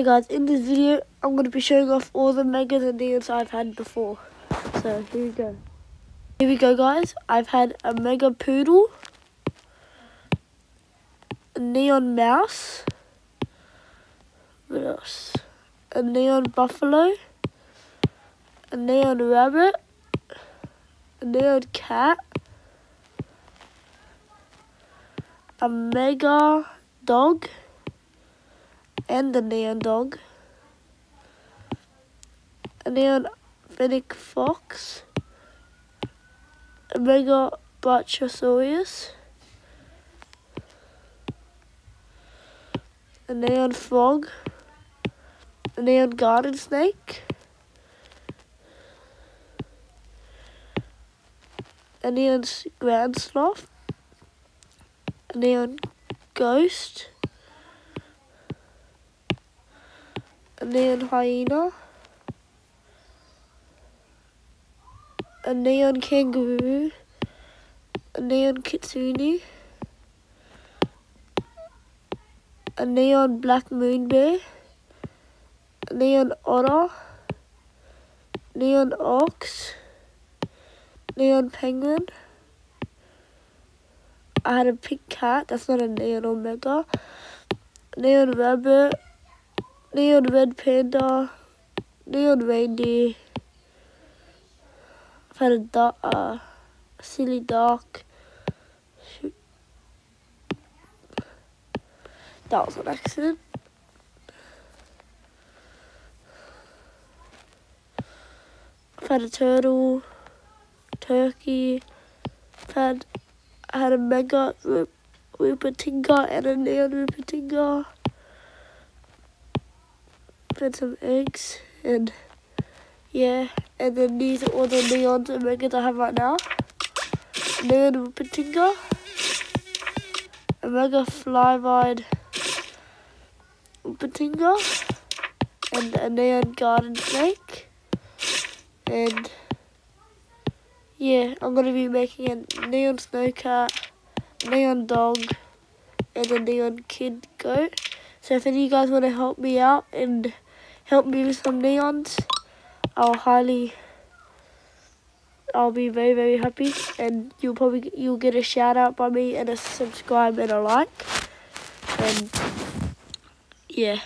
Hey guys, in this video, I'm going to be showing off all the megas and neons I've had before. So, here we go. Here we go guys, I've had a mega poodle, a neon mouse, what else? A neon buffalo, a neon rabbit, a neon cat, a mega dog, and a neon dog, a neon fennec fox, a mega Brachiosaurus, a neon frog, a neon garden snake, a neon Ground sloth, a neon ghost, a neon hyena, a neon kangaroo, a neon kitsune, a neon black moon bear, a neon otter, neon ox, neon penguin. I had a pink cat, that's not a neon omega, neon rabbit, neon red panda, neon reindeer. I've had a dark, uh, silly dark. Shoot. That was an accident. I've had a turtle, turkey. I've had I had a mega Rupertinga and a neon Rupertinga. Had some eggs and yeah, and then these are all the neons and I have right now. Neon Rupertinga, a mega fly-ride Rupertinga, and a neon garden snake, and yeah, I'm going to be making a neon snowcat, neon dog, and a neon kid goat. So if any of you guys want to help me out and help me with some neons, I'll highly, I'll be very, very happy. And you'll probably, you'll get a shout out by me and a subscribe and a like. And yeah.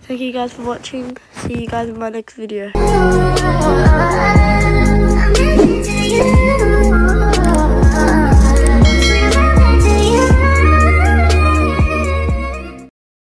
Thank you guys for watching. See you guys in my next video.